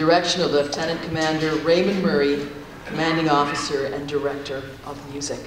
direction of Lieutenant Commander Raymond Murray, Commanding Officer and Director of Music.